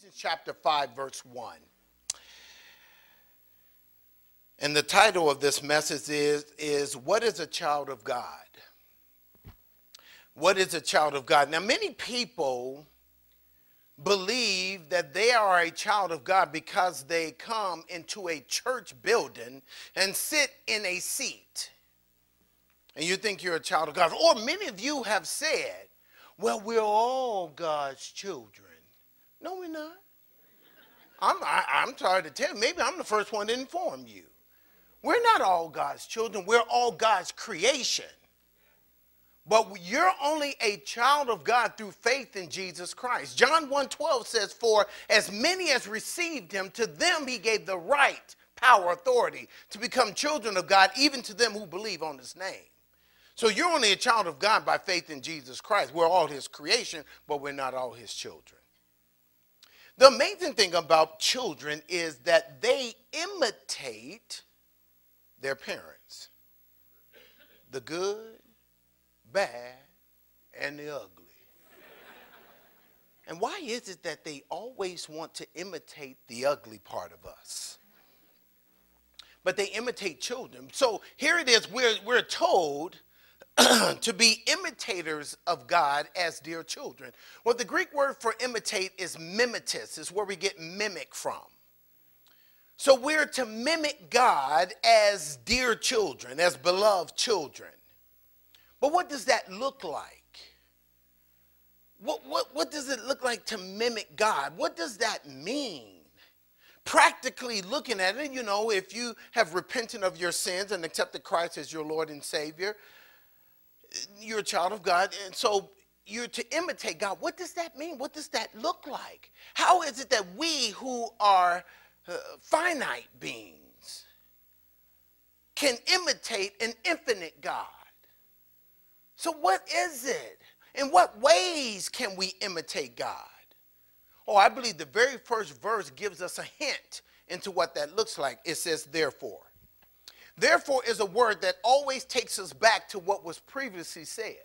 Ephesians chapter 5, verse 1. And the title of this message is, is What is a Child of God? What is a child of God? Now, many people believe that they are a child of God because they come into a church building and sit in a seat. And you think you're a child of God. Or many of you have said, well, we're all God's children. No, we're not. I'm, I, i am sorry to tell you, maybe I'm the first one to inform you. We're not all God's children, we're all God's creation. But you're only a child of God through faith in Jesus Christ. John 1:12 says, For as many as received him, to them he gave the right, power, authority to become children of God, even to them who believe on his name. So you're only a child of God by faith in Jesus Christ. We're all his creation, but we're not all his children. The amazing thing about children is that they imitate their parents the good, bad, and the ugly. And why is it that they always want to imitate the ugly part of us? But they imitate children. So here it is, we're, we're told to be imitators of God as dear children. Well, the Greek word for imitate is mimetis, is where we get mimic from. So we're to mimic God as dear children, as beloved children. But what does that look like? What, what, what does it look like to mimic God? What does that mean? Practically looking at it, you know, if you have repented of your sins and accepted Christ as your Lord and Savior, you're a child of God. And so you're to imitate God. What does that mean? What does that look like? How is it that we who are uh, finite beings can imitate an infinite God. So, what is it? In what ways can we imitate God? Oh, I believe the very first verse gives us a hint into what that looks like. It says, therefore. Therefore is a word that always takes us back to what was previously said.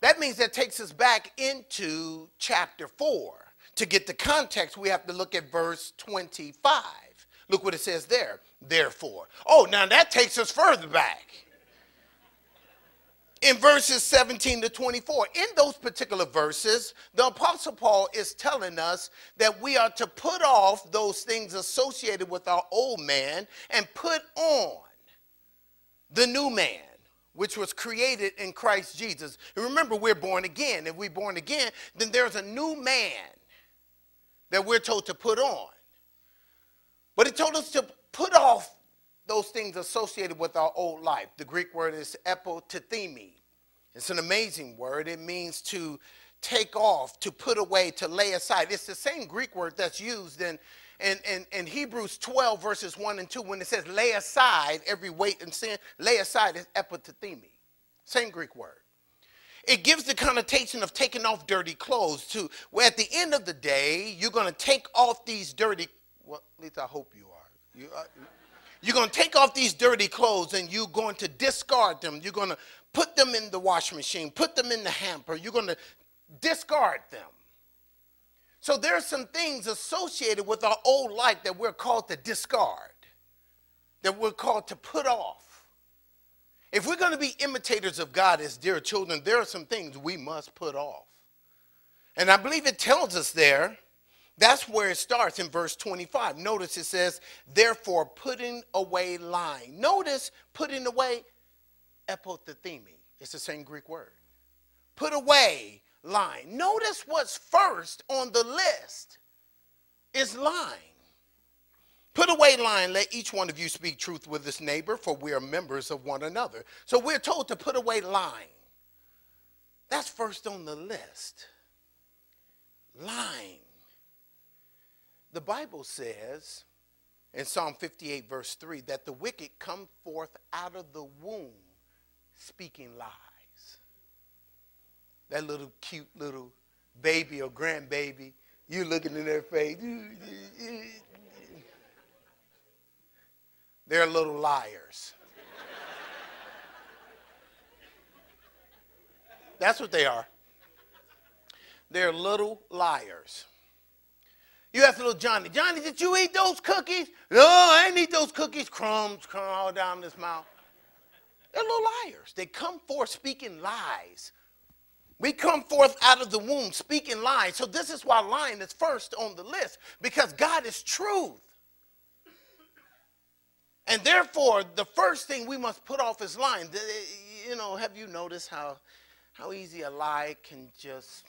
That means that takes us back into chapter 4 to get the context, we have to look at verse 25. Look what it says there. Therefore. Oh, now that takes us further back. In verses 17 to 24, in those particular verses, the Apostle Paul is telling us that we are to put off those things associated with our old man and put on the new man which was created in Christ Jesus. And remember, we're born again. If we're born again, then there's a new man that we're told to put on. But it told us to put off those things associated with our old life. The Greek word is epotithemi. It's an amazing word. It means to take off, to put away, to lay aside. It's the same Greek word that's used in, in, in, in, Hebrews 12, verses 1 and 2, when it says, lay aside every weight and sin, lay aside is epotithemi. Same Greek word it gives the connotation of taking off dirty clothes too. Where at the end of the day, you're going to take off these dirty, well, at least I hope you are. You, uh, you're going to take off these dirty clothes and you're going to discard them. You're going to put them in the washing machine, put them in the hamper. You're going to discard them. So there are some things associated with our old life that we're called to discard, that we're called to put off. If we're going to be imitators of God as dear children, there are some things we must put off. And I believe it tells us there, that's where it starts in verse 25. Notice it says, therefore, putting away lying. Notice putting away epotithemi. It's the same Greek word. Put away lying. Notice what's first on the list is lying. Put away lying, let each one of you speak truth with his neighbor, for we are members of one another. So we're told to put away lying. That's first on the list. Lying. The Bible says in Psalm 58, verse 3, that the wicked come forth out of the womb speaking lies. That little cute little baby or grandbaby, you looking in their face. They're little liars. That's what they are. They're little liars. You ask little Johnny, Johnny, did you eat those cookies? No, I didn't eat those cookies. Crumbs, crumbs all down his mouth. They're little liars. They come forth speaking lies. We come forth out of the womb speaking lies. So this is why lying is first on the list because God is truth. And therefore, the first thing we must put off is lying. You know, have you noticed how, how easy a lie can just,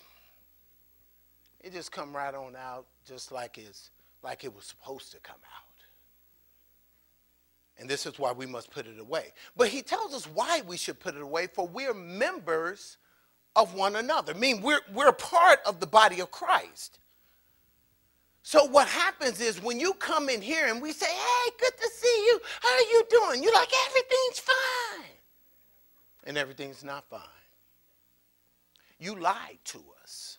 it just come right on out just like, it's, like it was supposed to come out. And this is why we must put it away. But he tells us why we should put it away, for we're members of one another. I mean, we're, we're part of the body of Christ. So what happens is when you come in here and we say, hey, good to see you. How are you doing? You're like, everything's fine. And everything's not fine. You lied to us.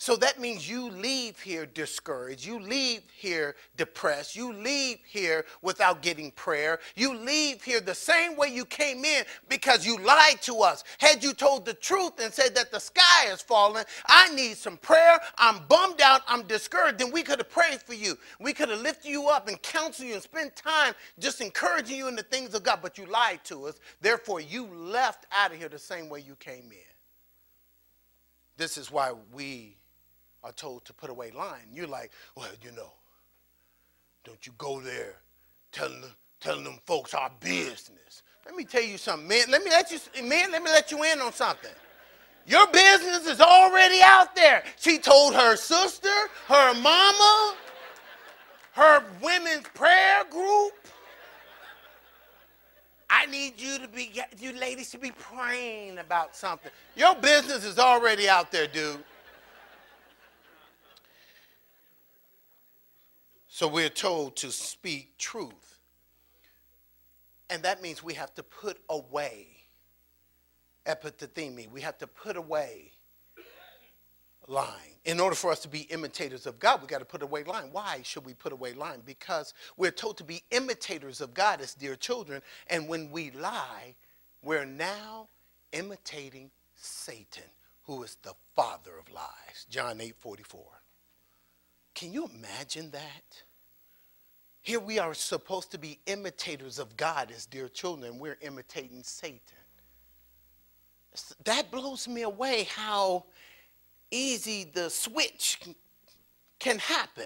So that means you leave here discouraged. You leave here depressed. You leave here without getting prayer. You leave here the same way you came in because you lied to us. Had you told the truth and said that the sky is falling, I need some prayer, I'm bummed out, I'm discouraged, then we could have prayed for you. We could have lifted you up and counseled you and spent time just encouraging you in the things of God, but you lied to us. Therefore, you left out of here the same way you came in. This is why we are told to put away lying. You're like, well, you know, don't you go there telling, telling them folks our business. Let me tell you something, man. Let me let you, man, let me let you in on something. Your business is already out there. She told her sister, her mama, her women's prayer group. I need you to be, you ladies to be praying about something. Your business is already out there, dude. So we're told to speak truth. And that means we have to put away epithemi. We have to put away lying. In order for us to be imitators of God, we got to put away lying. Why should we put away lying? Because we're told to be imitators of God as dear children. And when we lie, we're now imitating Satan, who is the father of lies. John 8 44. Can you imagine that? Here we are supposed to be imitators of God as dear children, we're imitating Satan. That blows me away how easy the switch can happen.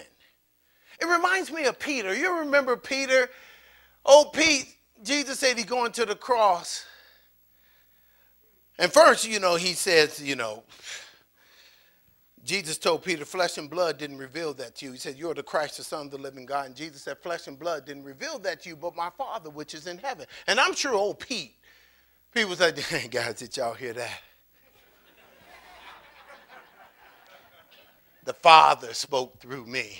It reminds me of Peter. You remember Peter? Oh, Pete, Jesus said he's going to the cross. And first, you know, he says, you know, Jesus told Peter, flesh and blood didn't reveal that to you. He said, You're the Christ, the Son of the living God. And Jesus said, Flesh and blood didn't reveal that to you, but my Father which is in heaven. And I'm sure old Pete, Pete was like, hey, guys, did y'all hear that? the Father spoke through me.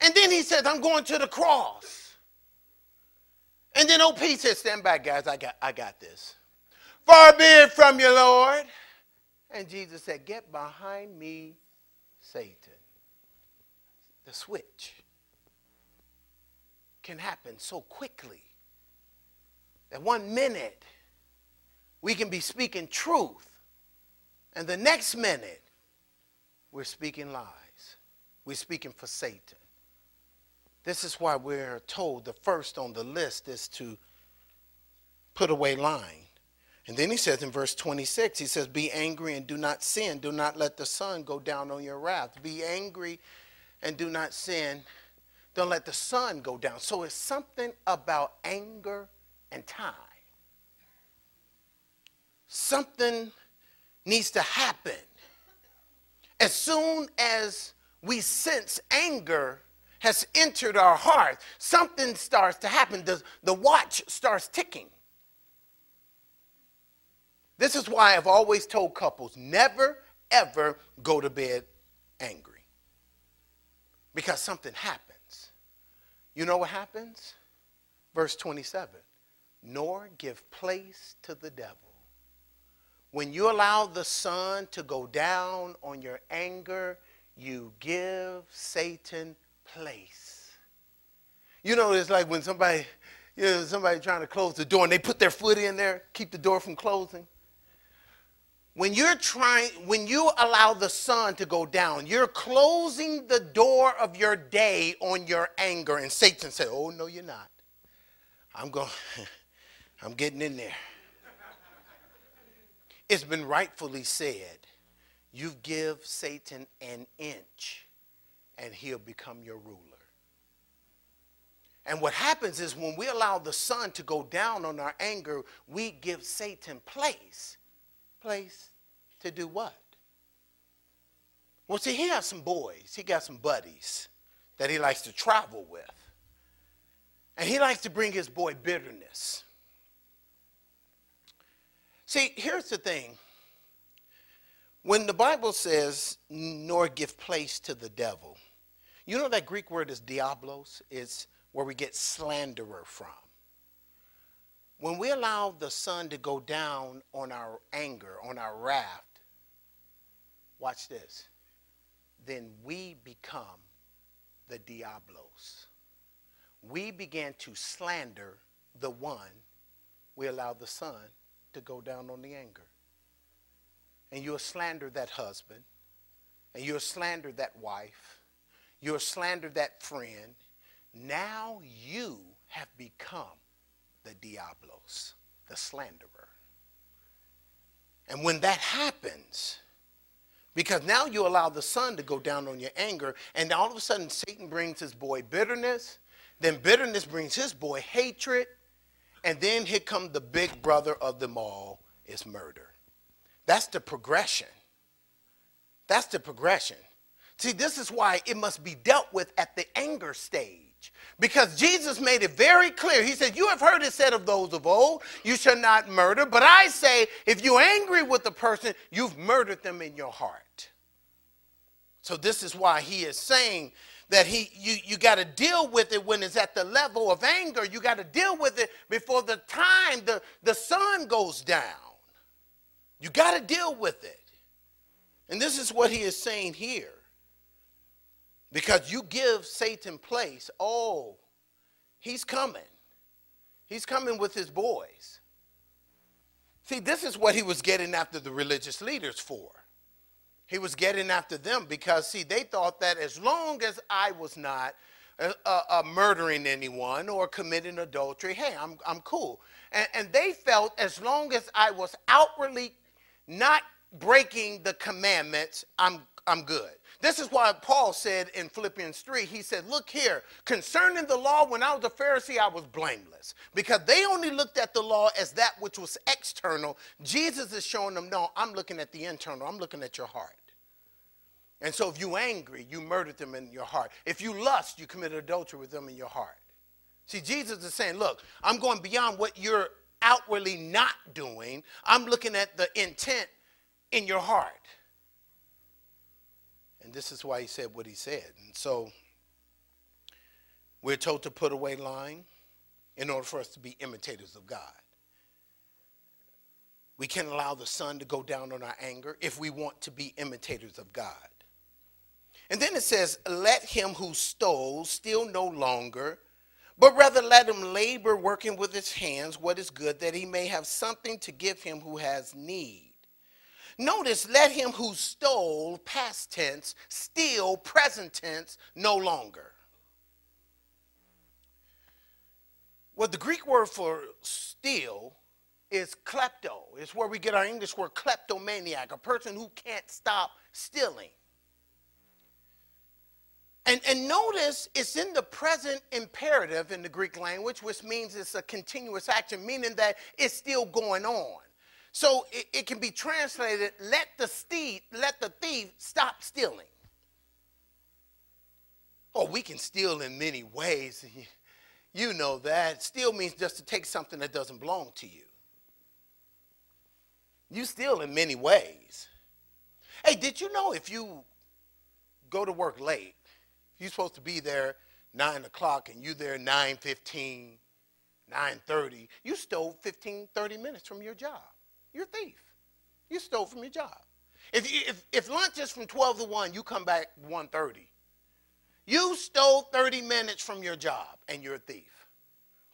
And then he says, I'm going to the cross. And then old Pete said, Stand back, guys, I got, I got this. Far be it from you, Lord. And Jesus said, Get behind me, Satan. The switch can happen so quickly that one minute we can be speaking truth, and the next minute we're speaking lies. We're speaking for Satan. This is why we're told the first on the list is to put away lying. And then he says in verse 26, he says, Be angry and do not sin. Do not let the sun go down on your wrath. Be angry and do not sin. Don't let the sun go down. So it's something about anger and time. Something needs to happen. As soon as we sense anger has entered our heart, something starts to happen. The, the watch starts ticking. This is why I've always told couples never, ever go to bed angry. Because something happens. You know what happens? Verse 27 Nor give place to the devil. When you allow the sun to go down on your anger, you give Satan place. You know, it's like when somebody, you know, somebody trying to close the door and they put their foot in there, keep the door from closing. When you're trying, when you allow the sun to go down, you're closing the door of your day on your anger. And Satan said, Oh, no, you're not. I'm going, I'm getting in there. It's been rightfully said, you give Satan an inch and he'll become your ruler. And what happens is when we allow the sun to go down on our anger, we give Satan place. Place to do what? Well, see, he has some boys, he got some buddies that he likes to travel with. And he likes to bring his boy bitterness. See, here's the thing. When the Bible says, nor give place to the devil, you know that Greek word is diablos? It's where we get slanderer from. When we allow the sun to go down on our anger, on our wrath, watch this, then we become the diablos. We began to slander the one we allow the sun to go down on the anger. And you'll slander that husband, and you'll slander that wife, you'll slander that friend. Now you have become the diablos, the slanderer. And when that happens, because now you allow the sun to go down on your anger, and all of a sudden Satan brings his boy bitterness, then bitterness brings his boy hatred, and then here comes the big brother of them all is murder. That's the progression. That's the progression. See, this is why it must be dealt with at the anger stage. Because Jesus made it very clear. He said, You have heard it said of those of old, you shall not murder. But I say, if you're angry with the person, you've murdered them in your heart. So this is why he is saying that he you, you got to deal with it when it's at the level of anger. You got to deal with it before the time the, the sun goes down. You got to deal with it. And this is what he is saying here. Because you give Satan place, oh, he's coming. He's coming with his boys. See, this is what he was getting after the religious leaders for. He was getting after them because, see, they thought that as long as I was not uh, uh, uh, murdering anyone or committing adultery, hey, I'm, I'm cool. And, and they felt as long as I was outwardly not breaking the commandments, I'm, I'm good. This is why Paul said in Philippians 3, he said, Look here, concerning the law, when I was a Pharisee, I was blameless. Because they only looked at the law as that which was external. Jesus is showing them, No, I'm looking at the internal, I'm looking at your heart. And so if you're angry, you murdered them in your heart. If you lust, you committed adultery with them in your heart. See, Jesus is saying, Look, I'm going beyond what you're outwardly not doing, I'm looking at the intent in your heart. And this is why he said what he said. And so we're told to put away lying in order for us to be imitators of God. We can't allow the sun to go down on our anger if we want to be imitators of God. And then it says, Let him who stole steal no longer but rather let him labor working with his hands what is good, that he may have something to give him who has need. Notice, let him who stole, past tense, steal, present tense, no longer. Well, the Greek word for steal is klepto. It's where we get our English word kleptomaniac, a person who can't stop stealing. And, and notice it's in the present imperative in the Greek language, which means it's a continuous action, meaning that it's still going on. So it, it can be translated, let the, steed, let the thief stop stealing. Oh, we can steal in many ways. You know that. Steal means just to take something that doesn't belong to you. You steal in many ways. Hey, did you know if you go to work late, you're supposed to be there 9 o'clock and you're there 9.15, 9.30. You stole 15, 30 minutes from your job. You're a thief. You stole from your job. If, if, if lunch is from 12 to 1, you come back 1.30. You stole 30 minutes from your job and you're a thief.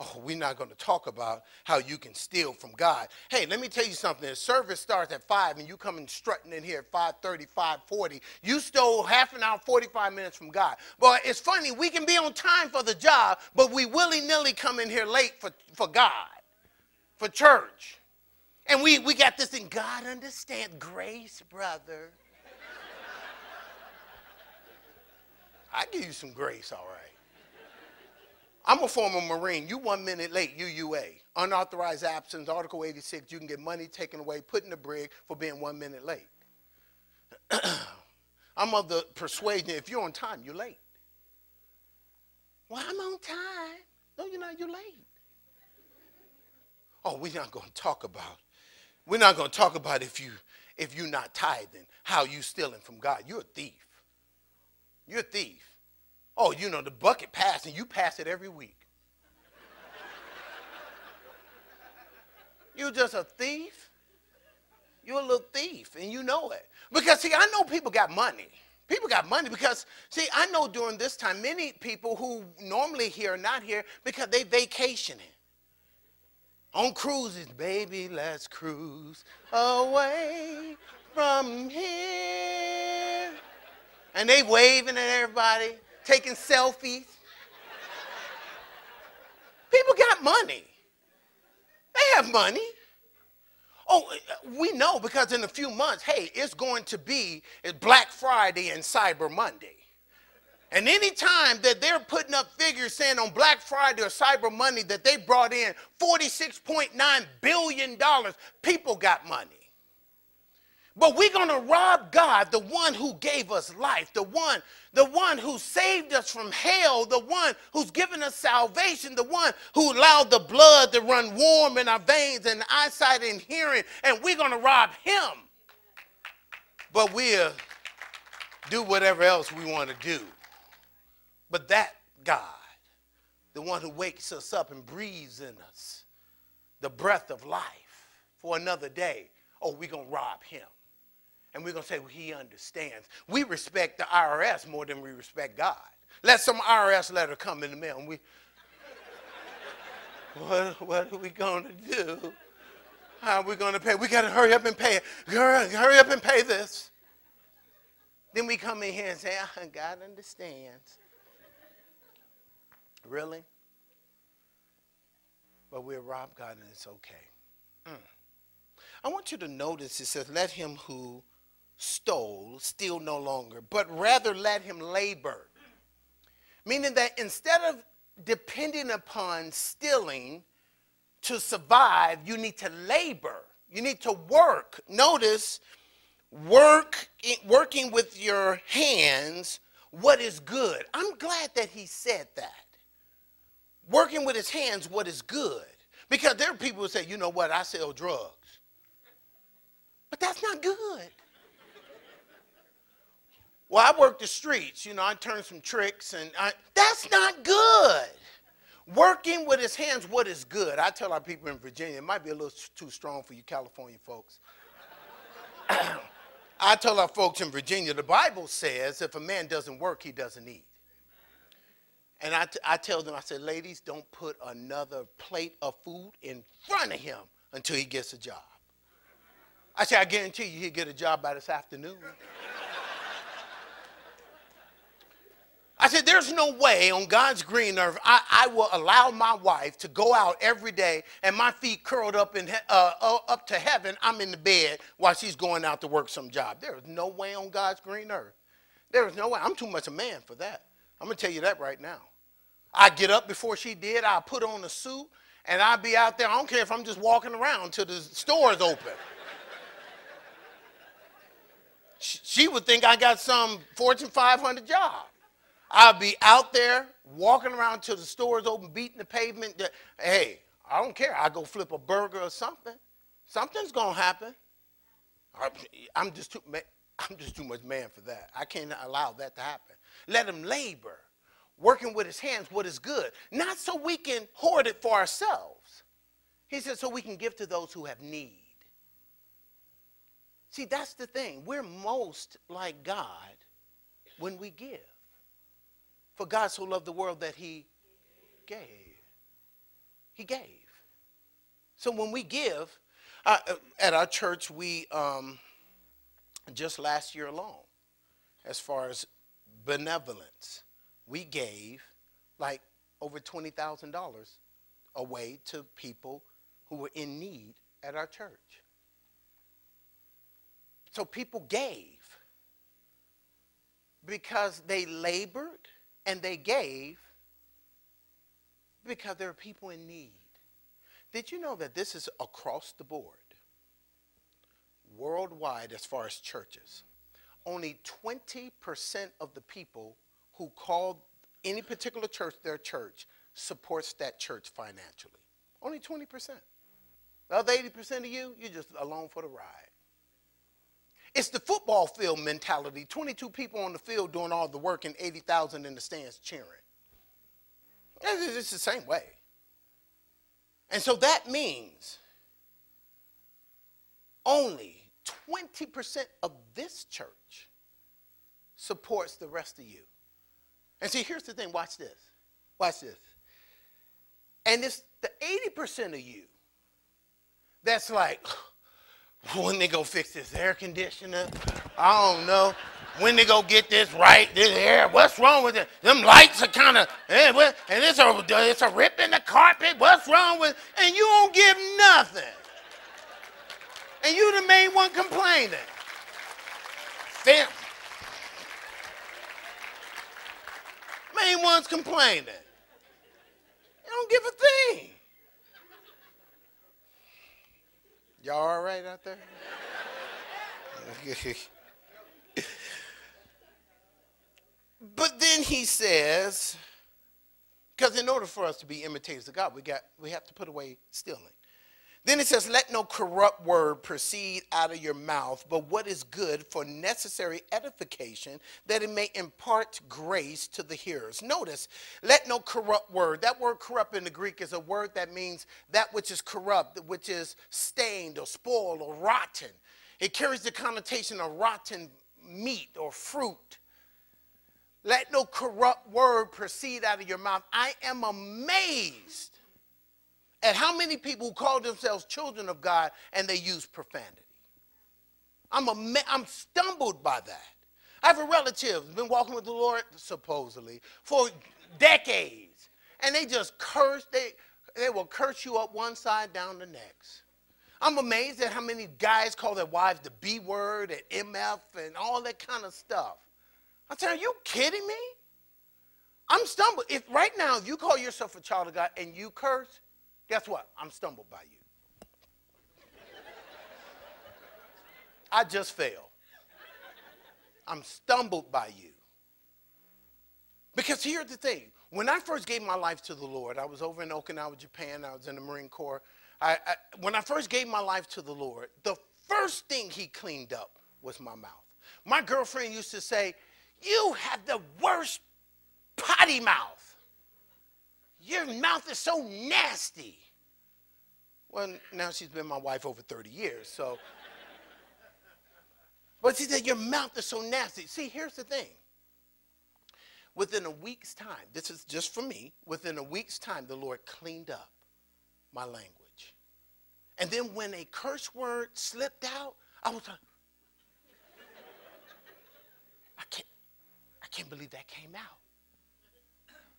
Oh, we're not going to talk about how you can steal from God. Hey, let me tell you something. The service starts at 5 and you come in strutting in here at 5.30, 5.40. You stole half an hour, 45 minutes from God. But it's funny, we can be on time for the job, but we willy-nilly come in here late for, for God, for church. And we, we got this thing, God understand grace, brother. I give you some grace, all right. I'm a former Marine. You one minute late, UUA. Unauthorized absence, Article 86, you can get money taken away, put in the brig for being one minute late. I'm of the persuasion if you're on time, you're late. Well, I'm on time. No, you're not, you're late. Oh, we're not going to talk about, we're not going to talk about if you if you're not tithing, how you stealing from God. You're a thief. You're a thief. Oh, you know, the bucket passed and you pass it every week. You're just a thief. You're a little thief and you know it. Because, see, I know people got money. People got money because, see, I know during this time, many people who normally here are not here because they vacationing. On cruises, baby, let's cruise away from here. And they waving at everybody taking selfies. People got money. They have money. Oh, we know because in a few months, hey, it's going to be Black Friday and Cyber Monday. And anytime that they're putting up figures saying on Black Friday or Cyber Monday that they brought in $46.9 billion, people got money. But we're going to rob God, the one who gave us life, the one, the one who saved us from hell, the one who's given us salvation, the one who allowed the blood to run warm in our veins and eyesight and hearing, and we're going to rob him. But we'll do whatever else we want to do. But that God, the one who wakes us up and breathes in us the breath of life for another day, oh, we're going to rob him. And we're going to say, well, he understands. We respect the IRS more than we respect God. Let some IRS letter come in the mail and we, what, what are we going to do? How are we going to pay? We got to hurry up and pay it. Hurry, hurry up and pay this. Then we come in here and say, oh, God understands. Really? But we'll rob God and it's okay. Mm. I want you to notice it says, let him who stole, steal no longer, but rather let him labor. Meaning that instead of depending upon stealing to survive, you need to labor. You need to work. Notice, work, working with your hands what is good. I'm glad that he said that. Working with his hands what is good. Because there are people who say, you know what, I sell drugs. But that's not good. Well, I work the streets, you know, I turn some tricks, and I, that's not good. Working with his hands, what is good? I tell our people in Virginia, it might be a little too strong for you California folks. I tell our folks in Virginia, the Bible says if a man doesn't work, he doesn't eat. And I, I tell them, I said, ladies, don't put another plate of food in front of him until he gets a job. I say, I guarantee you he'll get a job by this afternoon. I said, there's no way on God's green earth I, I, will allow my wife to go out every day and my feet curled up in uh, uh, up to heaven. I'm in the bed while she's going out to work some job. There is no way on God's green earth. There is no way. I'm too much a man for that. I'm gonna tell you that right now. I get up before she did. I put on a suit and I'll be out there. I don't care if I'm just walking around till the store's open. she would think I got some Fortune 500 job. I'll be out there walking around till the store's open, beating the pavement. Hey, I don't care. I go flip a burger or something. Something's gonna happen. I'm just too. I'm just too much man for that. I can't allow that to happen. Let him labor, working with his hands what is good, not so we can hoard it for ourselves. He said, so we can give to those who have need. See, that's the thing. We're most like God when we give. For God so loved the world that he gave. He gave. So when we give, uh, at our church, we um, just last year alone, as far as benevolence, we gave like over $20,000 away to people who were in need at our church. So people gave because they labored and they gave because there are people in need. Did you know that this is across the board, worldwide, as far as churches? Only 20% of the people who call any particular church their church supports that church financially. Only 20%. The other 80% of you, you're just along for the ride. It's the football field mentality 22 people on the field doing all the work and 80,000 in the stands cheering. It's the same way. And so that means only 20% of this church supports the rest of you. And see, here's the thing watch this. Watch this. And it's the 80% of you that's like, when they go fix this air conditioner, I don't know. When they go get this right, this air, what's wrong with it? Them lights are kind of, eh, and it's a, it's a rip in the carpet. What's wrong with? And you don't give nothing. And you the main one complaining. Fam- main ones complaining. You don't give a thing. Y'all all right out there? but then he says, because in order for us to be imitators of God, we got we have to put away stealing. Then it says, Let no corrupt word proceed out of your mouth, but what is good for necessary edification, that it may impart grace to the hearers. Notice, let no corrupt word. That word corrupt in the Greek is a word that means that which is corrupt, which is stained or spoiled or rotten. It carries the connotation of rotten meat or fruit. Let no corrupt word proceed out of your mouth. I am amazed at how many people who call themselves children of God and they use profanity. I'm, I'm stumbled by that. I have a relative who's been walking with the Lord supposedly for decades, and they just curse. They they will curse you up one side down the next. I'm amazed at how many guys call their wives the B word and MF and all that kind of stuff. I you, are you kidding me? I'm stumbled. If right now, if you call yourself a child of God and you curse, Guess what? I'm stumbled by you. I just fell. I'm stumbled by you. Because here's the thing when I first gave my life to the Lord, I was over in Okinawa, Japan, I was in the Marine Corps. I, I, when I first gave my life to the Lord, the first thing He cleaned up was my mouth. My girlfriend used to say, You have the worst potty mouth. Your mouth is so nasty. Well, now she's been my wife over 30 years, so. but she said, Your mouth is so nasty. See, here's the thing. Within a week's time, this is just for me, within a week's time, the Lord cleaned up my language. And then when a curse word slipped out, I was like, I can't, I can't believe that came out.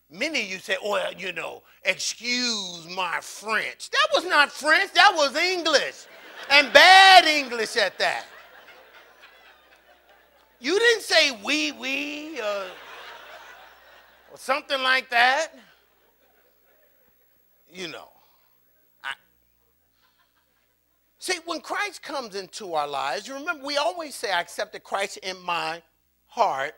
Many of you say, well, you know, excuse my French. That was not French, that was English. And bad English at that. You didn't say we, oui, we, uh, or something like that. You know. I, see, when Christ comes into our lives, you remember, we always say, I accepted Christ in my heart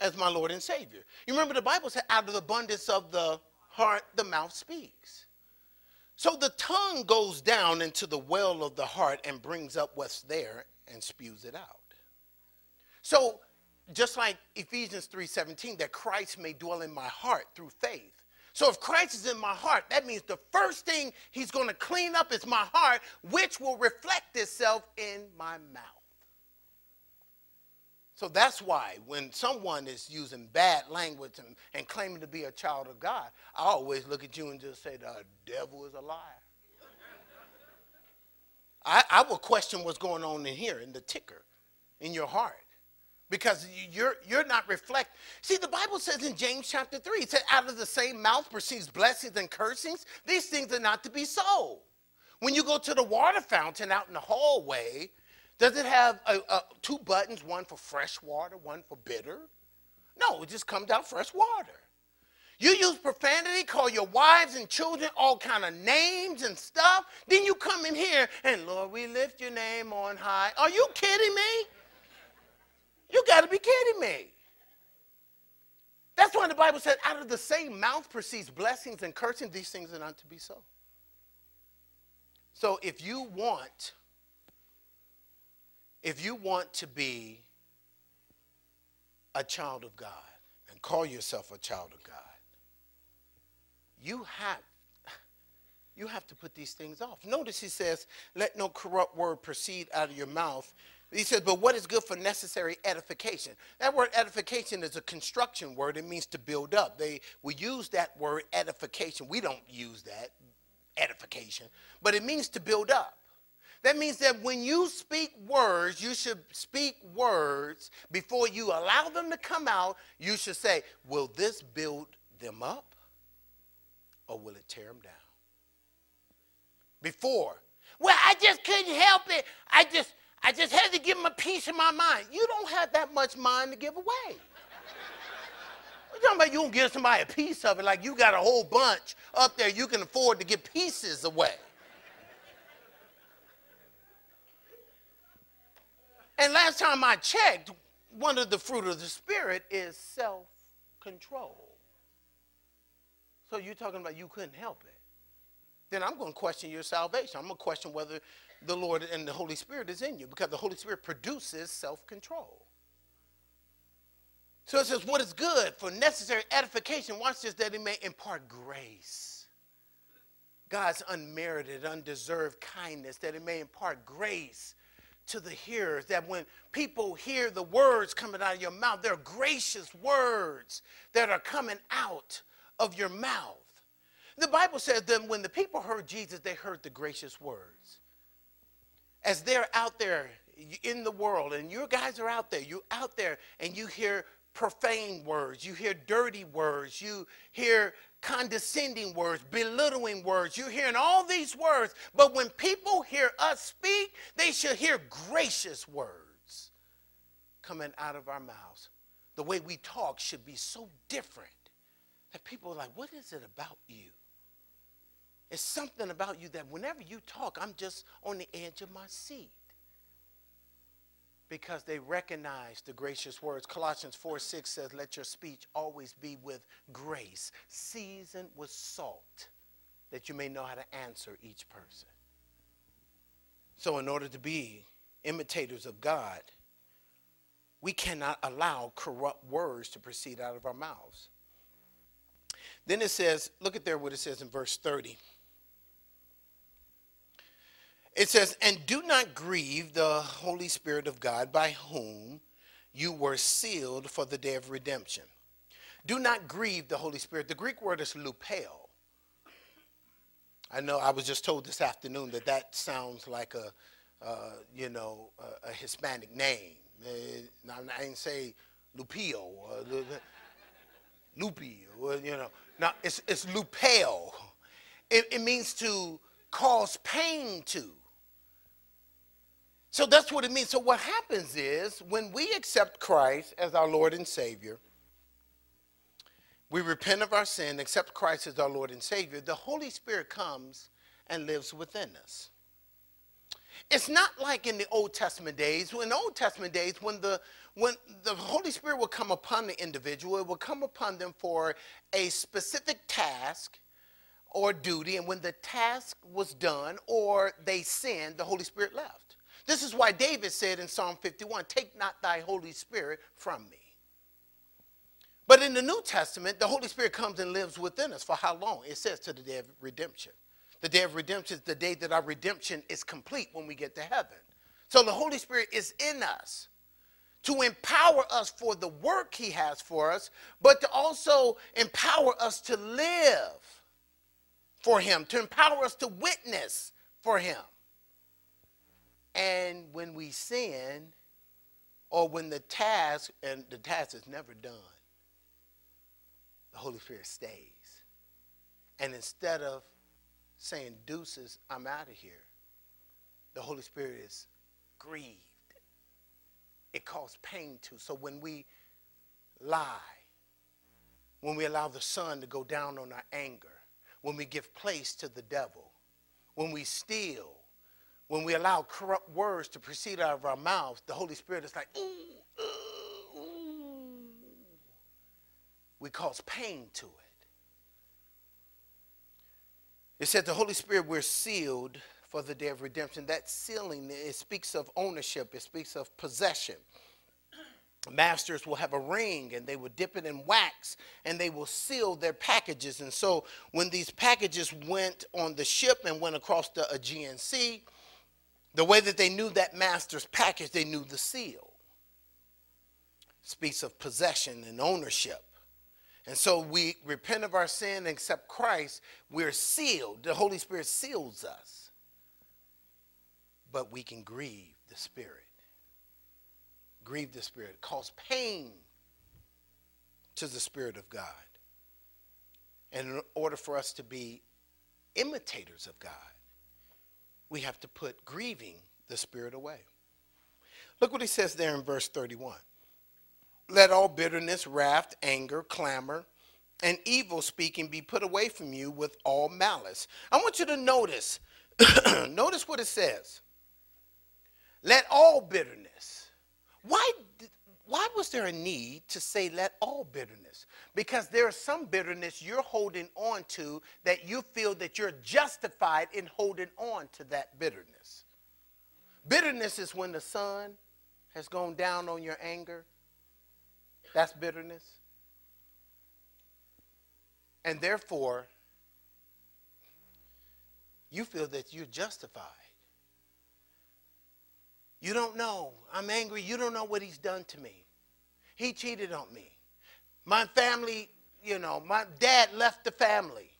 as my Lord and Savior. You remember the Bible said, out of the abundance of the heart, the mouth speaks. So the tongue goes down into the well of the heart and brings up what's there and spews it out. So just like Ephesians 3:17 that Christ may dwell in my heart through faith. So if Christ is in my heart, that means the first thing he's going to clean up is my heart, which will reflect itself in my mouth. So that's why when someone is using bad language and, and claiming to be a child of God, I always look at you and just say, the devil is a liar. I, I will question what's going on in here in the ticker in your heart because you're, you're not reflect. See, the Bible says in James chapter 3, it said, out of the same mouth proceeds blessings and cursings. These things are not to be so. When you go to the water fountain out in the hallway, does it have a, a, two buttons, one for fresh water, one for bitter? No, it just comes out fresh water. You use profanity, call your wives and children all kind of names and stuff. Then you come in here and Lord, we lift your name on high. Are you kidding me? You got to be kidding me. That's why the Bible said, out of the same mouth proceeds blessings and cursing. These things are not to be so. So if you want, if you want to be a child of God and call yourself a child of God, you have you have to put these things off. Notice he says, let no corrupt word proceed out of your mouth, he says, but what is good for necessary edification? That word edification is a construction word. It means to build up. They we use that word edification. We don't use that edification, but it means to build up. That means that when you speak words, you should speak words before you allow them to come out. You should say, Will this build them up or will it tear them down? Before, well, I just couldn't help it. I just, I just had to give him a piece of my mind. You don't have that much mind to give away. You're talking about you don't give somebody a piece of it like you got a whole bunch up there you can afford to give pieces away. And last time I checked, one of the fruit of the Spirit is self control. So you're talking about you couldn't help it. Then I'm going to question your salvation. I'm going to question whether the Lord and the Holy Spirit is in you because the Holy Spirit produces self control. So it says, What is good for necessary edification? Watch this, that he may impart grace. God's unmerited, undeserved kindness, that it may impart grace to the hearers. That when people hear the words coming out of your mouth, they're gracious words that are coming out of your mouth. The Bible says that when the people heard Jesus, they heard the gracious words as they're out there in the world and your guys are out there, you're out there and you hear profane words, you hear dirty words, you hear condescending words, belittling words. You're hearing all these words, but when people hear us speak, they should hear gracious words coming out of our mouths. The way we talk should be so different that people are like, What is it about you? It's something about you that whenever you talk, I'm just on the edge of my seat. Because they recognize the gracious words. Colossians 4 6 says, Let your speech always be with grace, seasoned with salt, that you may know how to answer each person. So, in order to be imitators of God, we cannot allow corrupt words to proceed out of our mouths. Then it says, look at there what it says in verse 30. It says, And do not grieve the Holy Spirit of God by whom you were sealed for the day of redemption. Do not grieve the Holy Spirit. The Greek word is lupeo. I know I was just told this afternoon that that sounds like a, uh, you know, a, a, Hispanic name. Uh, I didn't say Lupio or Lupi or, you know. Now, it's, it's lupeo. It, it means to cause pain to. So that's what it means. So what happens is when we accept Christ as our Lord and Savior, we repent of our sin, accept Christ as our Lord and Savior, the Holy Spirit comes and lives within us. It's not like in the Old Testament days. In the Old Testament days, when the when the Holy Spirit would come upon the individual, it would come upon them for a specific task or duty, and when the task was done or they sinned, the Holy Spirit left. This is why David said in Psalm 51 Take not thy Holy Spirit from me. But in the New Testament, the Holy Spirit comes and lives within us for how long? It says to the day of redemption. The day of redemption is the day that our redemption is complete when we get to heaven. So the Holy Spirit is in us to empower us for the work he has for us, but to also empower us to live for him, to empower us to witness for him. And when we sin, or when the task, and the task is never done, the Holy Spirit stays. And instead of saying, deuces, I'm out of here, the Holy Spirit is grieved. It causes pain too. So when we lie, when we allow the sun to go down on our anger, when we give place to the devil, when we steal, when we allow corrupt words to proceed out of our mouths, the Holy Spirit is like, ooh, ooh, ooh. We cause pain to it. It said the Holy Spirit, we're sealed for the day of redemption. That sealing, it speaks of ownership, it speaks of possession. Masters will have a ring and they will dip it in wax and they will seal their packages. And so when these packages went on the ship and went across the Aegean Sea, the way that they knew that master's package, they knew the seal. Speaks of possession and ownership. And so we repent of our sin and accept Christ, we're sealed. The Holy Spirit seals us. But we can grieve the Spirit. Grieve the Spirit, cause pain to the Spirit of God. And in order for us to be imitators of God, we have to put grieving the Spirit away. Look what he says there in verse 31. Let all bitterness, wrath, anger, clamor, and evil speaking be put away from you with all malice. I want you to notice, notice what it says. Let all bitterness. Why, why was there a need to say let all bitterness? Because there is some bitterness you're holding on to that you feel that you're justified in holding on to that bitterness. Bitterness is when the sun has gone down on your anger. That's bitterness. And therefore, you feel that you're justified. You don't know. I'm angry. You don't know what he's done to me. He cheated on me. My family, you know, my dad left the family,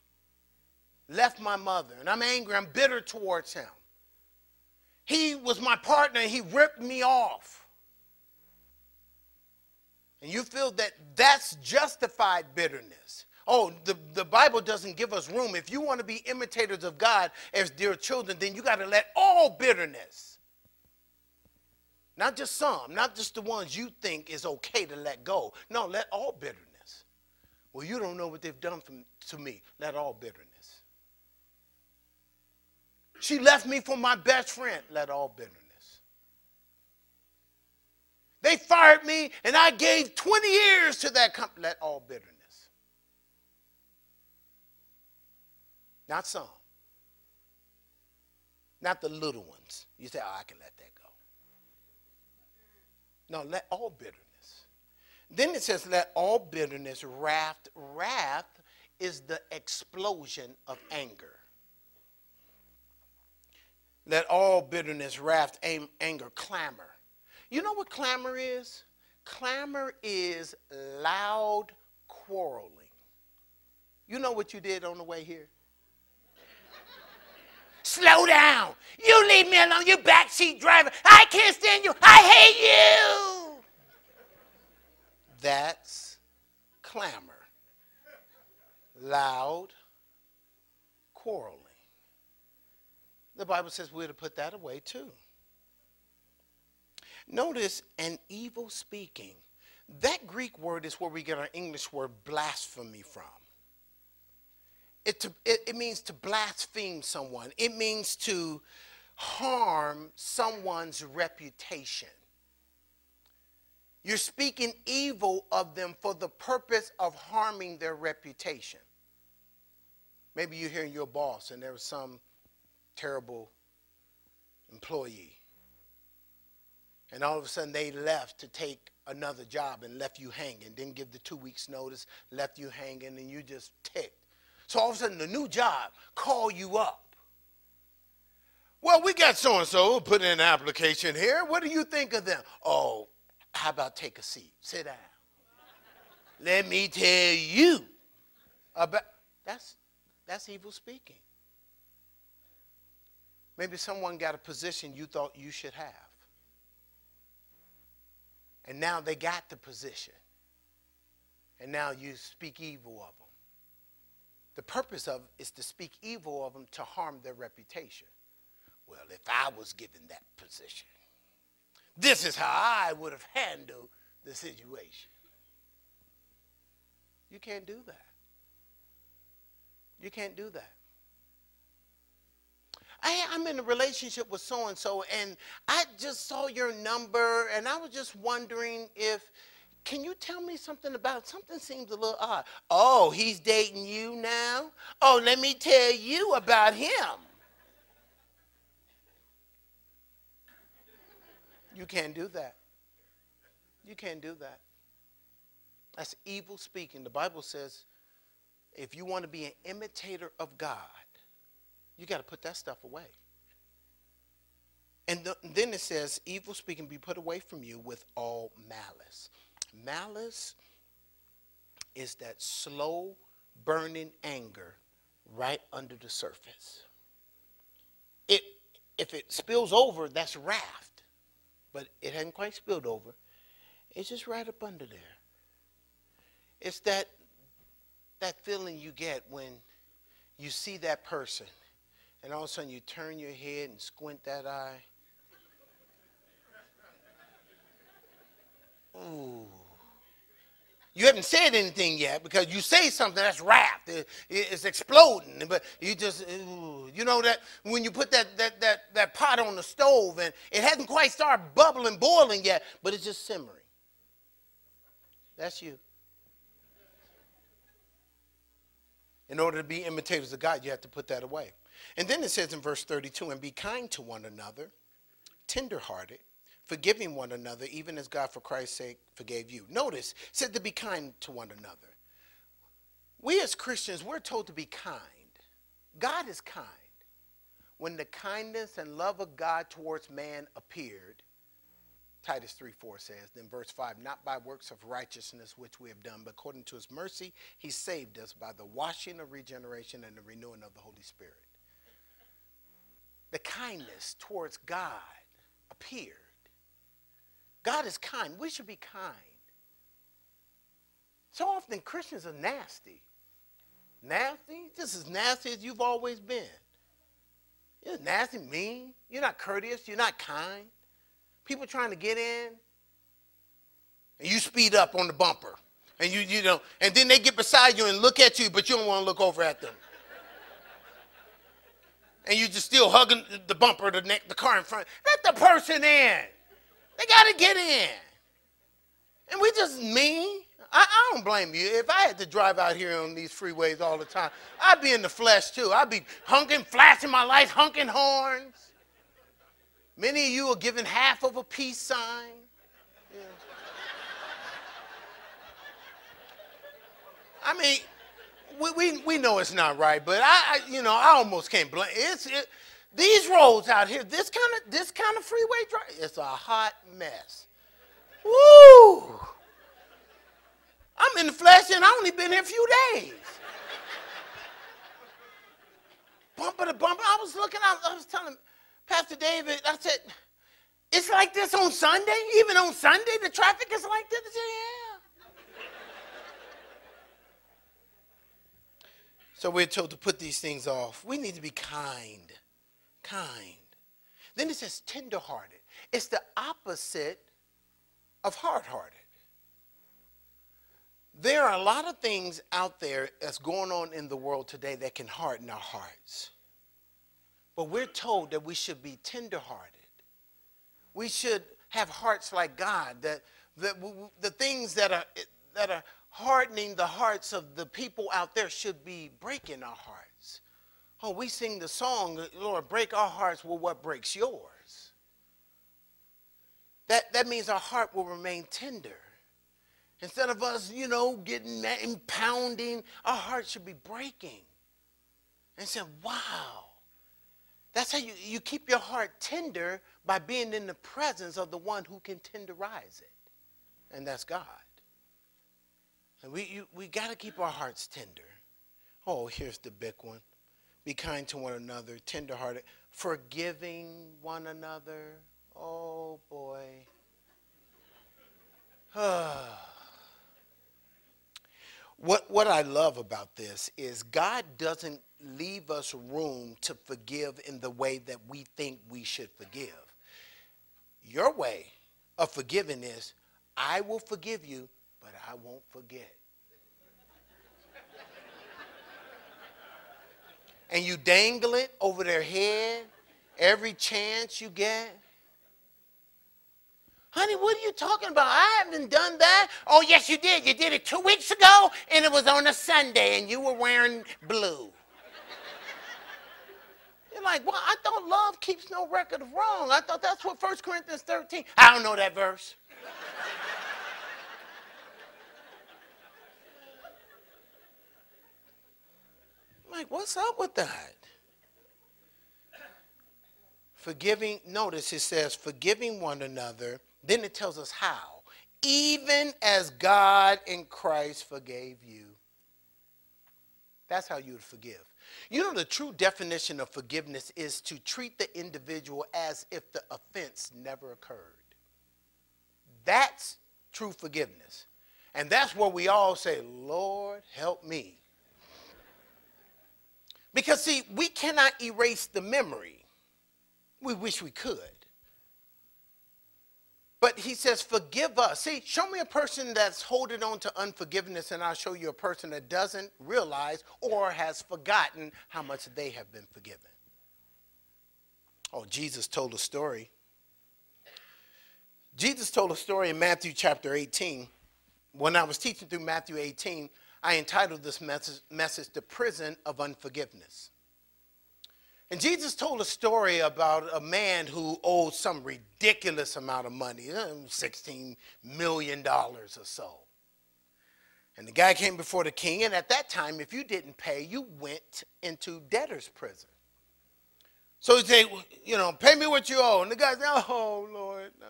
left my mother, and I'm angry. I'm bitter towards him. He was my partner, and he ripped me off. And you feel that that's justified bitterness. Oh, the, the Bible doesn't give us room. If you want to be imitators of God as dear children, then you got to let all bitterness, not just some, not just the ones you think is okay to let go. No, let all bitterness. Well, you don't know what they've done from, to me. Let all bitterness. She left me for my best friend. Let all bitterness. They fired me and I gave 20 years to that company. Let all bitterness. Not some. Not the little ones. You say, oh, I can let that go. No, let all bitterness. Then it says, let all bitterness, wrath. Wrath is the explosion of anger. Let all bitterness, wrath, anger, clamor. You know what clamor is? Clamor is loud quarreling. You know what you did on the way here? Slow down. You leave me alone, you backseat driver. I can't stand you. I hate you. That's clamor. Loud quarreling. The Bible says we're to put that away too. Notice an evil speaking. That Greek word is where we get our English word blasphemy from. It, to, it, it means to blaspheme someone, it means to harm someone's reputation. You're speaking evil of them for the purpose of harming their reputation. Maybe you're hearing your boss and there was some terrible employee. And all of a sudden they left to take another job and left you hanging, didn't give the two weeks notice, left you hanging, and you just ticked. So all of a sudden the new job call you up. Well, we got so and so put in an application here. What do you think of them? Oh, How about take a seat? Sit down. Let me tell you about that's that's evil speaking. Maybe someone got a position you thought you should have. And now they got the position. And now you speak evil of them. The purpose of is to speak evil of them to harm their reputation. Well, if I was given that position, this is how I would have handled the situation. You can't do that. You can't do that. I'm in a relationship with so and so, and I just saw your number, and I was just wondering if, can you tell me something about something seems a little odd. Oh, he's dating you now? Oh, let me tell you about him. You can't do that. You can't do that. That's evil speaking. The Bible says if you want to be an imitator of God, you got to put that stuff away. And the, then it says, evil speaking be put away from you with all malice. Malice is that slow burning anger right under the surface. It, if it spills over, that's wrath. But it hadn't quite spilled over. It's just right up under there. It's that that feeling you get when you see that person and all of a sudden you turn your head and squint that eye. Ooh. You haven't said anything yet because you say something that's wrath. It, it's exploding, but you just, ooh. you know that when you put that, that, that, that pot on the stove and it hasn't quite started bubbling, boiling yet, but it's just simmering. That's you. In order to be imitators of God, you have to put that away. And then it says in verse 32 and be kind to one another, tenderhearted, forgiving one another, even as God, for Christ's sake, forgave you. Notice, said to be kind to one another. We as Christians, we're told to be kind. God is kind. When the kindness and love of God towards man appeared, Titus 3 4 says, then verse 5, not by works of righteousness which we have done, but according to his mercy, he saved us by the washing of regeneration and the renewing of the Holy Spirit. The kindness towards God appeared. God is kind. We should be kind. So often Christians are nasty. Nasty? Just as nasty as you've always been. You're nasty, mean. You're not courteous. You're not kind. People trying to get in, and you speed up on the bumper. And you, you know, and then they get beside you and look at you, but you don't want to look over at them. and you're just still hugging the bumper, the neck, the car in front. Let the person in. They got to get in. And we just mean. I, I, don't blame you. If I had to drive out here on these freeways all the time, I'd be in the flesh too. I'd be honking, flashing my lights, honking horns. Many of you are giving half of a peace sign. Yeah. I mean, we, we, we know it's not right, but I, I you know I almost can't blame it's it, these roads out here. This kind of this kind of freeway drive. It's a hot mess. Woo! I'm in the flesh and I only been here a few days. bumper to bumper. I was looking. I, I was telling Pastor David, I said, it's like this on Sunday? Even on Sunday, the traffic is like this? Yeah. so we're told to put these things off. We need to be kind. Kind. Then it says tenderhearted. It's the opposite of hard hearted. There are a lot of things out there that's going on in the world today that can harden our hearts. But we're told that we should be tenderhearted. We should have hearts like God, that, that the things that are, that are hardening the hearts of the people out there should be breaking our hearts. Oh, we sing the song, Lord, break our hearts with what breaks yours. That, that means our heart will remain tender. Instead of us, you know, getting and pounding, our heart should be breaking. And say, wow, that's how you, you keep your heart tender by being in the presence of the one who can tenderize it. and that's God. And we, we got to keep our hearts tender. Oh, here's the big one. Be kind to one another, tenderhearted, forgiving one another. Oh, boy. what, what I love about this is God doesn't leave us room to forgive in the way that we think we should forgive. Your way of forgiving is I will forgive you, but I won't forget. And you dangle it over their head every chance you get. Honey, what are you talking about? I haven't done that. Oh, yes, you did. You did it two weeks ago, and it was on a Sunday, and you were wearing blue. You're like, well, I thought love keeps no record of wrong. I thought that's what 1 Corinthians 13. I don't know that verse. Like, what's up with that? Forgiving, notice it says, forgiving one another. Then it tells us how. Even as God in Christ forgave you. That's how you would forgive. You know, the true definition of forgiveness is to treat the individual as if the offense never occurred. That's true forgiveness. And that's where we all say, Lord, help me. Because, see, we cannot erase the memory. We wish we could. But he says, forgive us. See, show me a person that's holding on to unforgiveness, and I'll show you a person that doesn't realize or has forgotten how much they have been forgiven. Oh, Jesus told a story. Jesus told a story in Matthew chapter 18. When I was teaching through Matthew 18, I entitled this message, message The Prison of Unforgiveness. And Jesus told a story about a man who owed some ridiculous amount of money, uh, $16 million or so. And the guy came before the king, and at that time, if you didn't pay, you went into debtor's prison. So he said, you know, pay me what you owe. And the guy said, oh, Lord, no,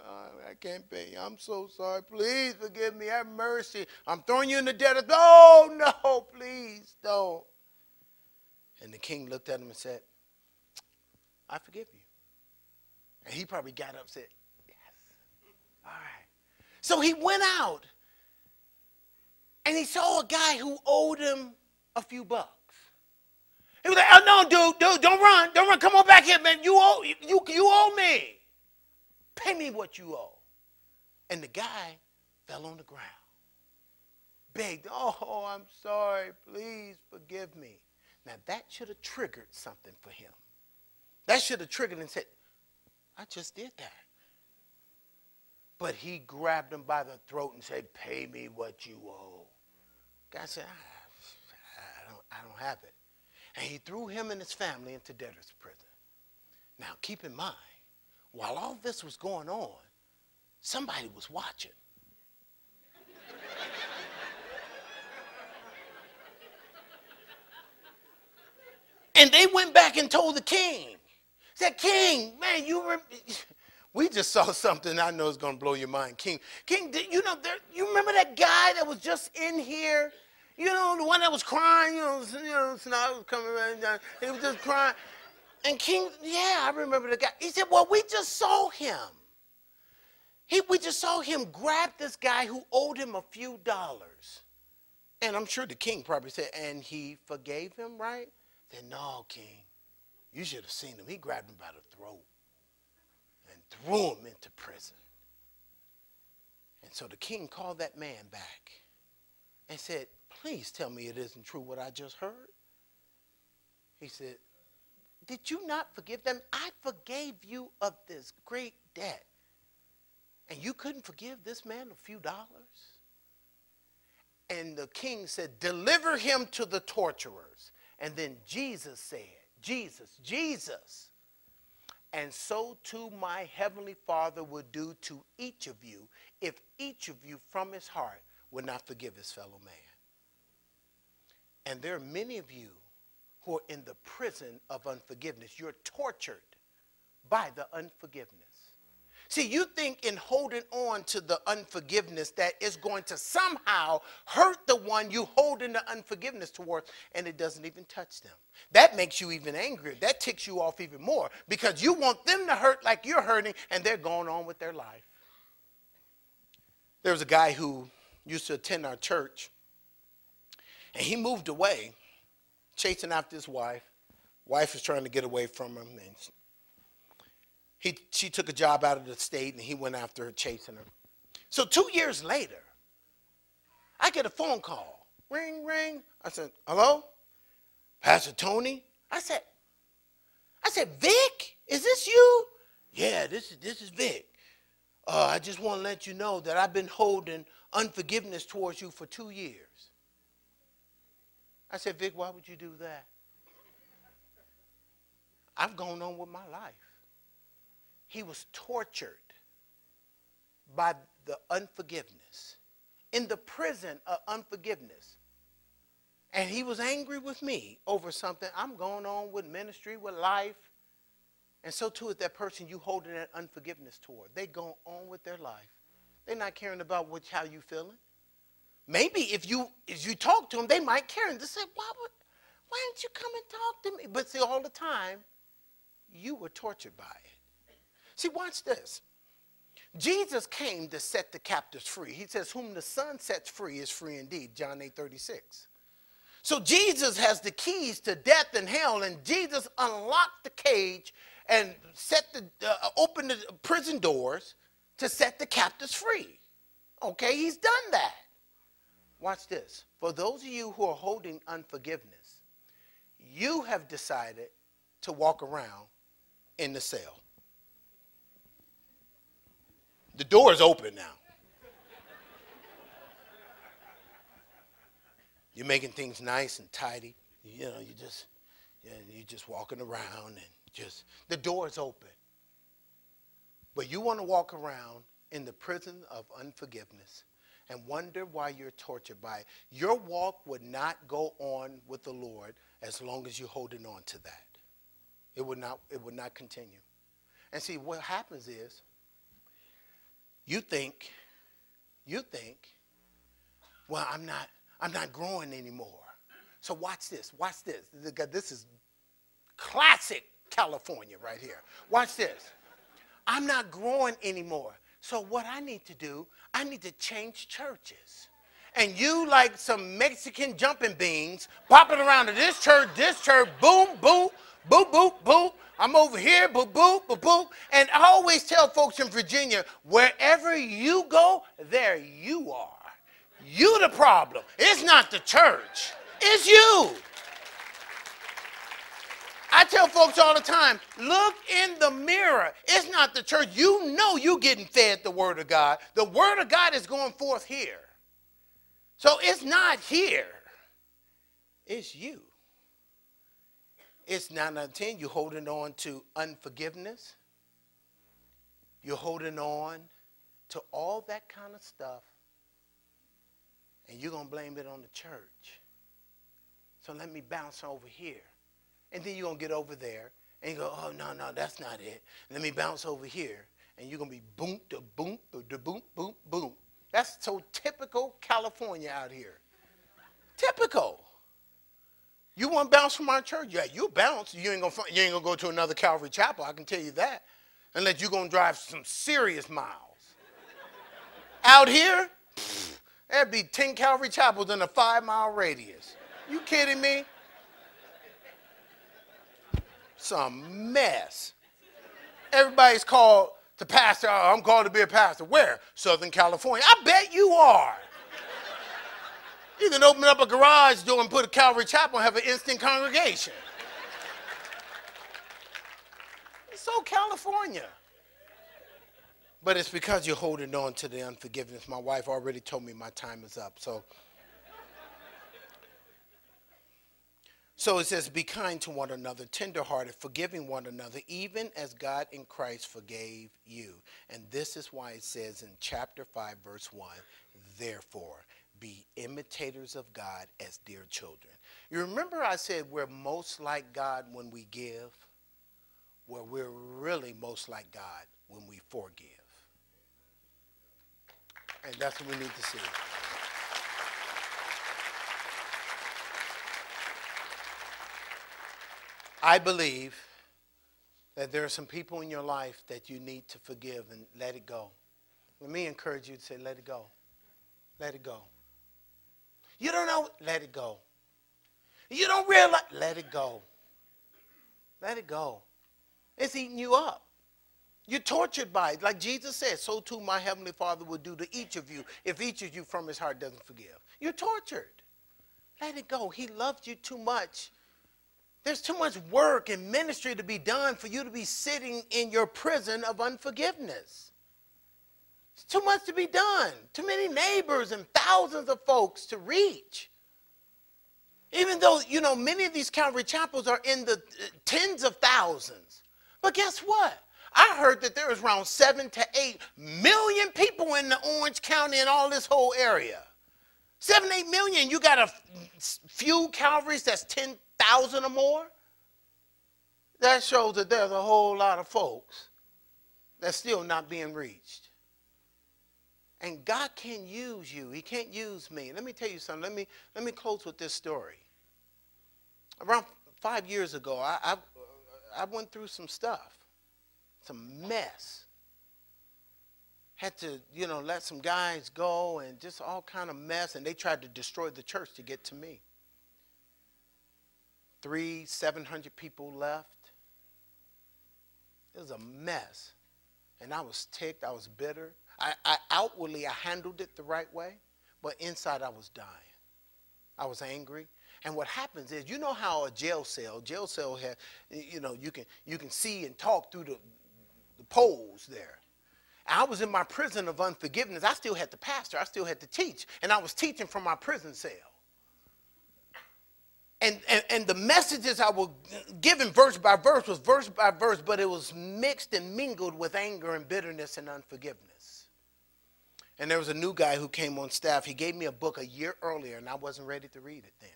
I can't pay you. I'm so sorry. Please forgive me. Have mercy. I'm throwing you in the debtor's. Oh, no, please don't. And the king looked at him and said, I forgive you. And he probably got up and said, Yes. All right. So he went out and he saw a guy who owed him a few bucks. He was like, Oh no, dude, dude, don't run. Don't run. Come on back here, man. You owe you, you owe me. Pay me what you owe. And the guy fell on the ground. Begged, Oh, I'm sorry. Please forgive me. Now that should have triggered something for him. That should have triggered and said, I just did that. But he grabbed him by the throat and said, Pay me what you owe. Guy said, I, I, don't, I don't have it. And he threw him and his family into debtor's prison. Now, keep in mind, while all this was going on, somebody was watching. and they went back and told the king. Said, King, man, you were. We just saw something I know is going to blow your mind. King, King, you know, there, you remember that guy that was just in here? You know, the one that was crying, you know, you know, snot was coming right down. He was just crying. And King, yeah, I remember the guy. He said, well, we just saw him. He, we just saw him grab this guy who owed him a few dollars. And I'm sure the king probably said, and he forgave him, right? He said, no, king. You should have seen him. He grabbed him by the throat and threw him into prison. And so the king called that man back and said, Please tell me it isn't true what I just heard. He said, Did you not forgive them? I forgave you of this great debt. And you couldn't forgive this man a few dollars? And the king said, Deliver him to the torturers. And then Jesus said, Jesus, Jesus. And so too my heavenly Father would do to each of you if each of you from his heart would not forgive his fellow man. And there are many of you who are in the prison of unforgiveness. You're tortured by the unforgiveness. See, you think in holding on to the unforgiveness that is going to somehow hurt the one you holding the unforgiveness towards, and it doesn't even touch them. That makes you even angrier. That ticks you off even more because you want them to hurt like you're hurting, and they're going on with their life. There was a guy who used to attend our church, and he moved away, chasing after his wife. Wife was trying to get away from him, and he, she took a job out of the state and he went after her, chasing her. So two years later, I get a phone call. Ring, ring. I said, hello? Pastor Tony? I said, I said, Vic, is this you? Yeah, this is this is Vic. Uh, I just want to let you know that I've been holding unforgiveness towards you for two years. I said, Vic, why would you do that? I've gone on with my life he was tortured by the unforgiveness, in the prison of unforgiveness. And he was angry with me over something. I'm going on with ministry, with life. And so too is that person you holding that unforgiveness toward. They go on with their life. They're not caring about which, how you feeling. Maybe if you if you talk to them, they might care and they say, why would why didn't you come and talk to me? But see, all the time, you were tortured by it. See, watch this. Jesus came to set the captives free. He says, Whom the Son sets free is free indeed. John 8 36. So Jesus has the keys to death and hell, and Jesus unlocked the cage and set the uh, opened the prison doors to set the captives free. Okay, he's done that. Watch this. For those of you who are holding unforgiveness, you have decided to walk around in the cell. The door is open now. You're making things nice and tidy. You know, you just you know, you're just walking around and just the door is open. But you want to walk around in the prison of unforgiveness and wonder why you're tortured by it. Your walk would not go on with the Lord as long as you're holding on to that. It would not, it would not continue. And see, what happens is you think, you think, well, I'm not, I'm not growing anymore. So watch this, watch this. This is classic California right here. Watch this. I'm not growing anymore. So what I need to do, I need to change churches. And you like some Mexican jumping beans popping around to this church, this church, boom, boom, boom, boom, boom. I'm over here, boo boo, boo boo. And I always tell folks in Virginia, wherever you go, there you are. You the problem. It's not the church. It's you. I tell folks all the time, look in the mirror. It's not the church. You know you're getting fed the word of God. The word of God is going forth here. So it's not here. It's you. It's 9 out of 10. You're holding on to unforgiveness. You're holding on to all that kind of stuff. And you're going to blame it on the church. So let me bounce over here. And then you're going to get over there and you go, oh, no, no, that's not it. Let me bounce over here. And you're going to be boom, da boom, da boom, boom, boom. That's so typical California out here. typical. You want to bounce from our church? Yeah, you bounce. You ain't ain't gonna go to another Calvary Chapel. I can tell you that, unless you're gonna drive some serious miles. Out here, there'd be ten Calvary Chapels in a five mile radius. You kidding me? Some mess. Everybody's called to pastor. Oh, I'm called to be a pastor. Where? Southern California. I bet you are. You can open up a garage door and put a Calvary Chapel and have an instant congregation. It's so California. But it's because you're holding on to the unforgiveness. My wife already told me my time is up. So, so it says, Be kind to one another, tenderhearted, forgiving one another, even as God in Christ forgave you. And this is why it says in chapter 5, verse 1, Therefore, be imitators of God as dear children. You remember I said we're most like God when we give? Well, we're really most like God when we forgive. And that's what we need to see. I believe that there are some people in your life that you need to forgive and let it go. Let me encourage you to say, let it go. Let it go. You don't know, let it go. You don't realize, let it go. Let it go. It's eating you up. You're tortured by it. Like Jesus said, so too my heavenly Father will do to each of you if each of you from his heart doesn't forgive. You're tortured. Let it go. He loved you too much. There's too much work and ministry to be done for you to be sitting in your prison of unforgiveness. It's too much to be done. Too many neighbors and thousands of folks to reach. Even though, you know, many of these Calvary chapels are in the uh, tens of thousands. But guess what? I heard that there is around seven to eight million people in the Orange County and all this whole area. Seven, eight million. You got a few Calvaries that's 10,000 or more. That shows that there's a whole lot of folks that's still not being reached. And God can use you. He can't use me. Let me tell you something. Let me, let me close with this story. Around five years ago, I, I, I went through some stuff, some mess. Had to, you know, let some guys go and just all kind of mess. And they tried to destroy the church to get to me. Three, 700 people left. It was a mess. And I was ticked. I was bitter. I, I, outwardly I handled it the right way, but inside I was dying. I was angry. And what happens is, you know how a jail cell, jail cell has, you know, you can you can see and talk through the, the poles there. I was in my prison of unforgiveness. I still had to pastor. I still had to teach, and I was teaching from my prison cell. And, and, and the messages I was given verse by verse was verse by verse, but it was mixed and mingled with anger and bitterness and unforgiveness. And there was a new guy who came on staff. He gave me a book a year earlier, and I wasn't ready to read it then.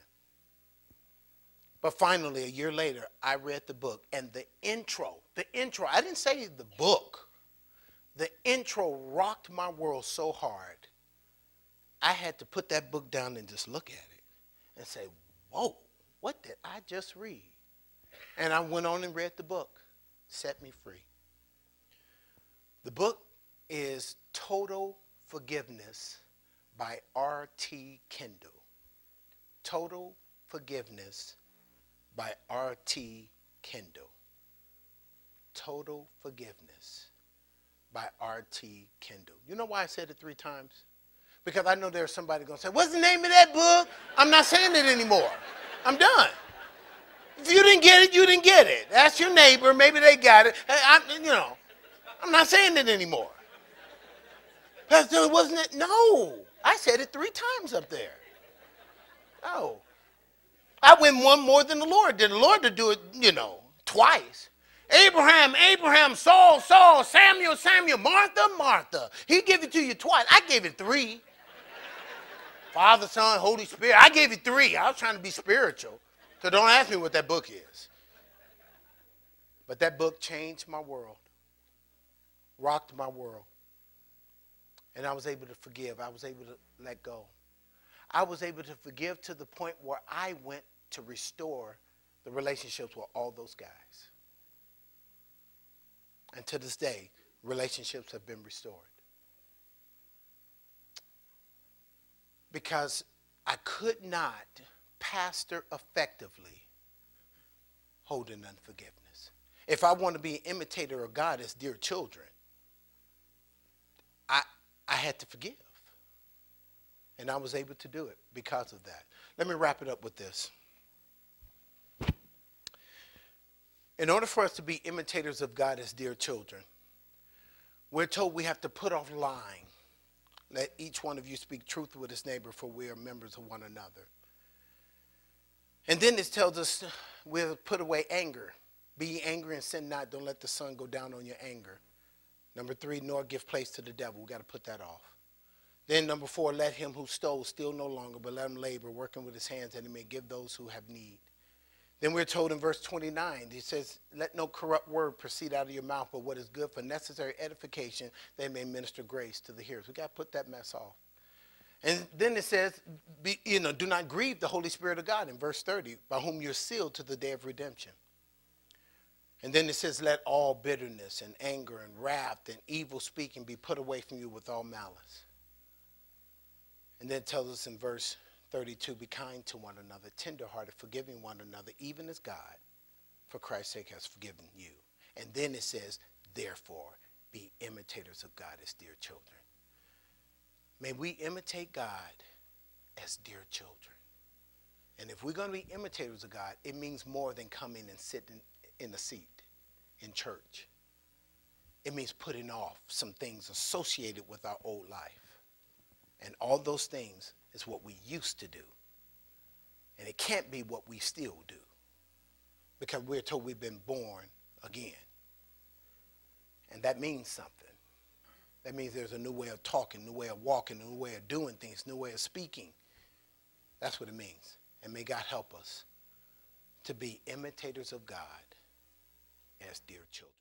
But finally, a year later, I read the book. And the intro, the intro, I didn't say the book, the intro rocked my world so hard. I had to put that book down and just look at it and say, whoa, what did I just read? And I went on and read the book, Set Me Free. The book is Total Forgiveness by R.T. Kendall. Total Forgiveness by R.T. Kendall. Total Forgiveness by R.T. Kendall. You know why I said it three times? Because I know there's somebody going to say, What's the name of that book? I'm not saying it anymore. I'm done. If you didn't get it, you didn't get it. Ask your neighbor. Maybe they got it. I, you know, I'm not saying it anymore. Pastor, wasn't it? No. I said it three times up there. No. I went one more than the Lord did. The Lord to do it, you know, twice. Abraham, Abraham, Saul, Saul, Samuel, Samuel, Martha, Martha. He gave it to you twice. I gave it three. Father, Son, Holy Spirit. I gave you three. I was trying to be spiritual. So don't ask me what that book is. But that book changed my world, rocked my world. And I was able to forgive. I was able to let go. I was able to forgive to the point where I went to restore the relationships with all those guys. And to this day, relationships have been restored. Because I could not pastor effectively holding unforgiveness. If I want to be an imitator of God as dear children, I, I had to forgive. And I was able to do it because of that. Let me wrap it up with this. In order for us to be imitators of God as dear children, we're told we have to put off lying. Let each one of you speak truth with his neighbor, for we are members of one another. And then this tells us we'll put away anger. Be angry and sin not. Don't let the sun go down on your anger. Number three, nor give place to the devil. We've got to put that off. Then number four, let him who stole steal no longer, but let him labor, working with his hands, that he may give those who have need. Then we're told in verse 29, he says, Let no corrupt word proceed out of your mouth, but what is good for necessary edification, they may minister grace to the hearers. We got to put that mess off. And then it says, be, you know, do not grieve the Holy Spirit of God in verse 30, by whom you're sealed to the day of redemption. And then it says, let all bitterness and anger and wrath and evil speaking be put away from you with all malice. And then tells us in verse 32 be kind to one another, tenderhearted, forgiving one another, even as God, for Christ's sake, has forgiven you. And then it says, therefore, be imitators of God as dear children. May we imitate God as dear children. And if we're going to be imitators of God, it means more than coming and sitting in a seat in church. It means putting off some things associated with our old life. And all those things is what we used to do. And it can't be what we still do because we're told we've been born again. And that means something. That means there's a new way of talking, new way of walking, new way of doing things, new way of speaking. That's what it means. And may God help us to be imitators of God as dear children.